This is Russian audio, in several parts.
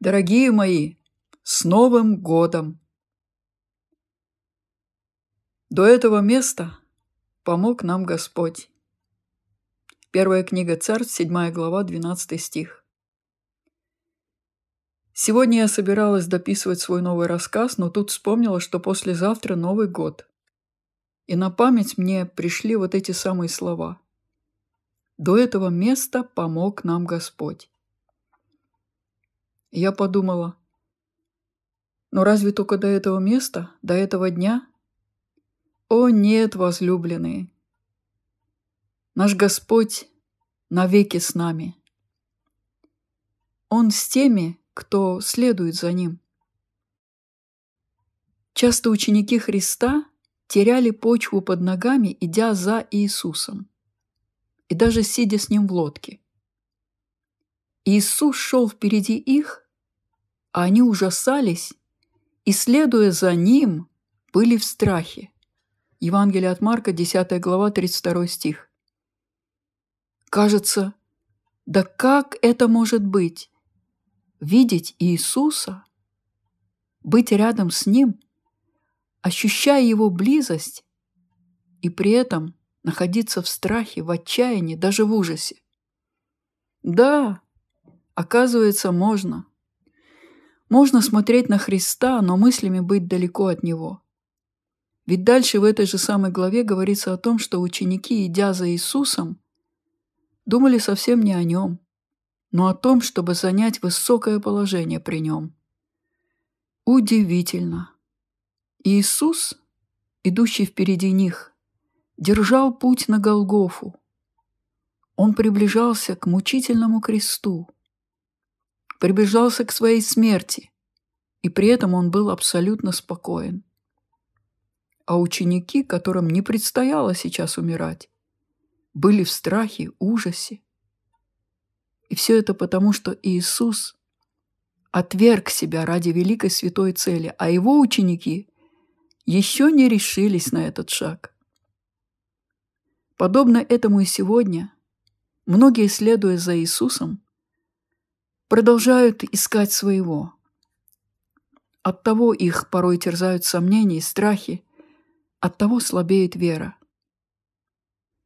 Дорогие мои, с Новым годом! До этого места помог нам Господь. Первая книга Царств, 7 глава, 12 стих. Сегодня я собиралась дописывать свой новый рассказ, но тут вспомнила, что послезавтра Новый год. И на память мне пришли вот эти самые слова. До этого места помог нам Господь. Я подумала, но разве только до этого места, до этого дня? О нет, возлюбленные! Наш Господь навеки с нами. Он с теми, кто следует за Ним. Часто ученики Христа теряли почву под ногами, идя за Иисусом, и даже сидя с Ним в лодке. Иисус шел впереди их, а они ужасались и, следуя за Ним, были в страхе. Евангелие от Марка, 10 глава, 32 стих. Кажется, да как это может быть? Видеть Иисуса, быть рядом с Ним, ощущая Его близость и при этом находиться в страхе, в отчаянии, даже в ужасе. Да, Оказывается, можно. Можно смотреть на Христа, но мыслями быть далеко от Него. Ведь дальше в этой же самой главе говорится о том, что ученики, идя за Иисусом, думали совсем не о Нем, но о том, чтобы занять высокое положение при Нем. Удивительно. Иисус, идущий впереди них, держал путь на Голгофу. Он приближался к мучительному кресту, приближался к своей смерти, и при этом он был абсолютно спокоен. А ученики, которым не предстояло сейчас умирать, были в страхе, ужасе. И все это потому, что Иисус отверг себя ради великой святой цели, а его ученики еще не решились на этот шаг. Подобно этому и сегодня, многие, следуя за Иисусом, продолжают искать своего. Оттого их порой терзают сомнения и страхи, оттого слабеет вера.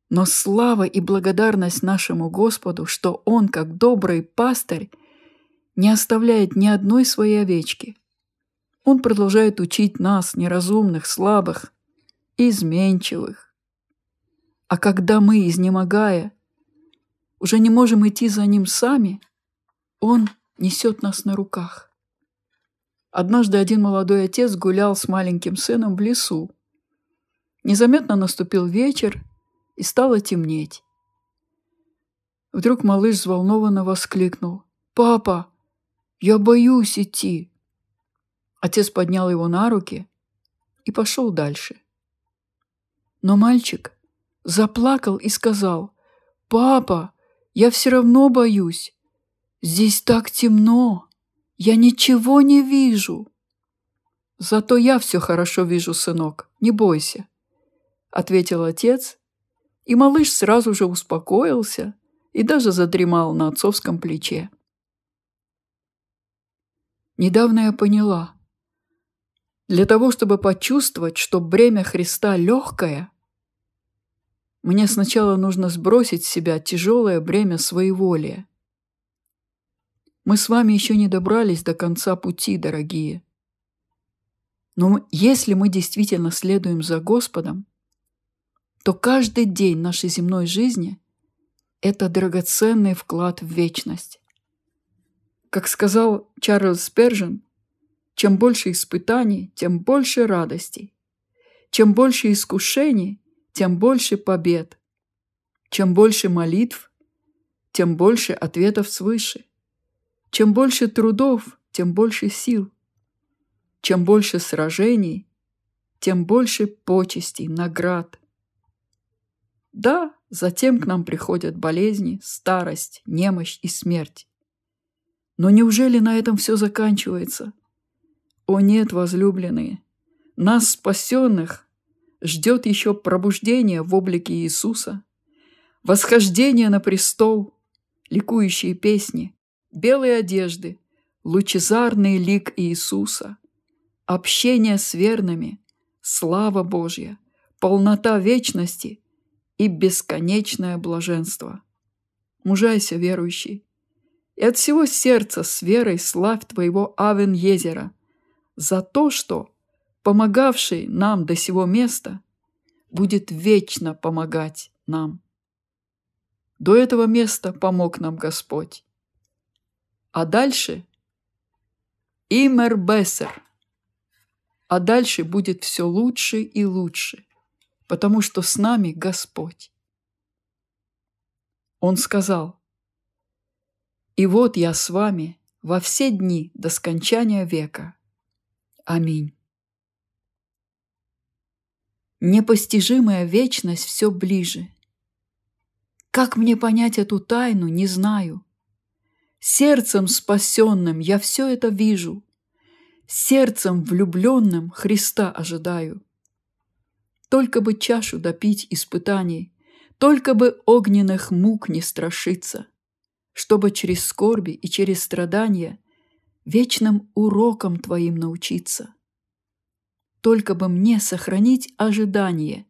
Но слава и благодарность нашему Господу, что Он, как добрый пастырь, не оставляет ни одной своей овечки. Он продолжает учить нас, неразумных, слабых, изменчивых. А когда мы, изнемогая, уже не можем идти за Ним сами – он несет нас на руках. Однажды один молодой отец гулял с маленьким сыном в лесу. Незаметно наступил вечер, и стало темнеть. Вдруг малыш взволнованно воскликнул. «Папа, я боюсь идти!» Отец поднял его на руки и пошел дальше. Но мальчик заплакал и сказал, «Папа, я все равно боюсь. Здесь так темно, я ничего не вижу. Зато я все хорошо вижу, сынок, не бойся, ответил отец, и малыш сразу же успокоился и даже задремал на отцовском плече. Недавно я поняла, для того, чтобы почувствовать, что бремя Христа легкое, мне сначала нужно сбросить с себя тяжелое бремя своеволия. Мы с вами еще не добрались до конца пути, дорогие. Но если мы действительно следуем за Господом, то каждый день нашей земной жизни – это драгоценный вклад в вечность. Как сказал Чарльз Спержен, чем больше испытаний, тем больше радостей. Чем больше искушений, тем больше побед. Чем больше молитв, тем больше ответов свыше. Чем больше трудов, тем больше сил. Чем больше сражений, тем больше почестей, наград. Да, затем к нам приходят болезни, старость, немощь и смерть. Но неужели на этом все заканчивается? О нет, возлюбленные, нас, спасенных, ждет еще пробуждение в облике Иисуса, восхождение на престол, ликующие песни, белые одежды, лучезарный лик Иисуса, общение с верными, слава Божья, полнота вечности и бесконечное блаженство. Мужайся, верующий, и от всего сердца с верой славь твоего Авен Езера за то, что, помогавший нам до сего места, будет вечно помогать нам. До этого места помог нам Господь. А дальше Имер Бессер. А дальше будет все лучше и лучше, потому что с нами Господь. Он сказал, «И вот я с вами во все дни до скончания века. Аминь». Непостижимая вечность все ближе. Как мне понять эту тайну, не знаю. Сердцем спасенным я все это вижу. Сердцем влюбленным Христа ожидаю. Только бы чашу допить испытаний, Только бы огненных мук не страшиться, Чтобы через скорби и через страдания Вечным уроком Твоим научиться. Только бы мне сохранить ожидание,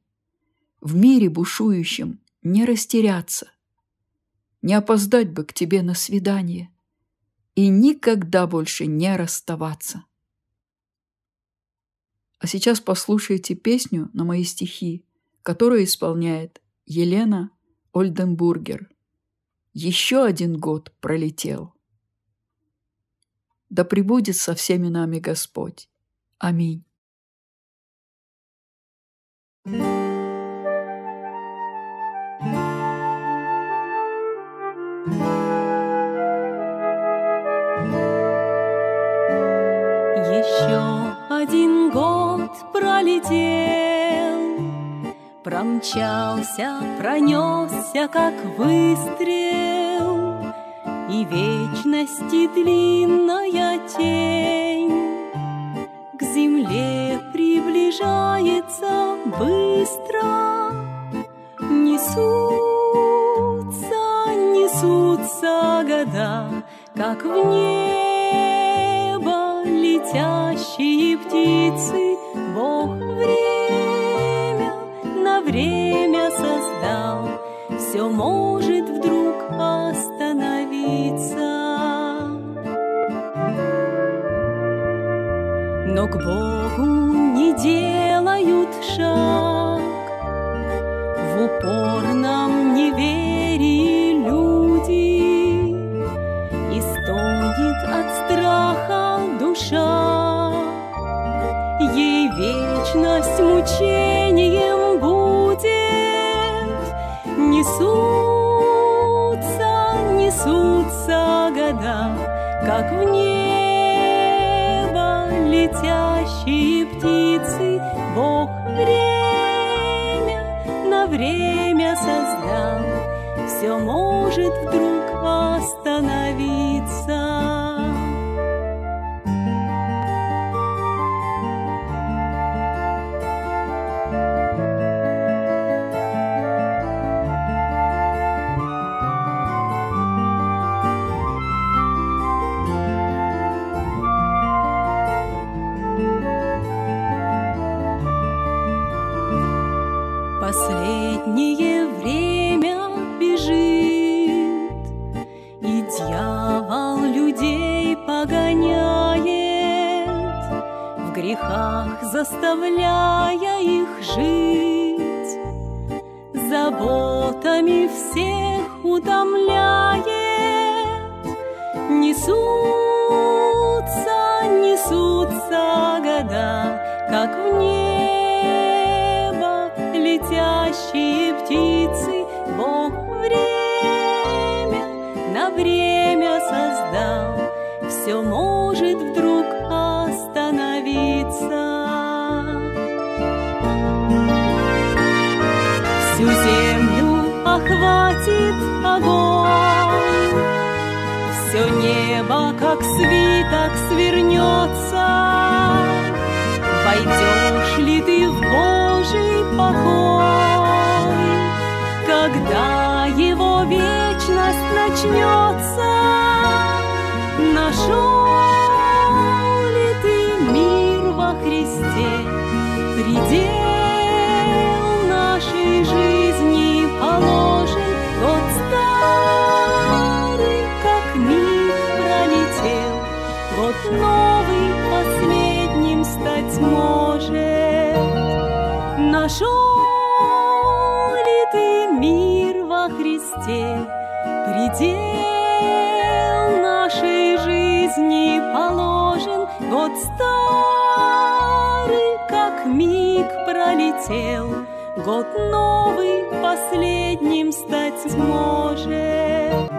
В мире бушующем не растеряться — не опоздать бы к тебе на свидание и никогда больше не расставаться. А сейчас послушайте песню на мои стихи, которую исполняет Елена Ольденбургер. Еще один год пролетел. Да пребудет со всеми нами Господь. Аминь. Еще один год пролетел, Промчался, пронесся, как выстрел, И вечности длинная тень К земле приближается быстро. Несутся, несутся года, как в небе летящие птицы. Бог время на время создал, Все может вдруг остановиться. Но к Богу не делают шаг. В упорном неверии вечность мучением будет. Несутся, несутся года, как в небо летящие птицы. Бог время на время создал, все может вдруг остановиться. Грехах заставляя их жить, Заботами всех утомляет. Несутся, несутся года, как в небе, летящие птицы. Бог время на время создал, Все может вдруг охватит огонь, Все небо, как свиток, свернется. Войдешь ли ты в Божий покой, когда его вечность начнется? Нашел Христе Предел нашей жизни положен. Год старый, как миг пролетел Год новый последним стать сможет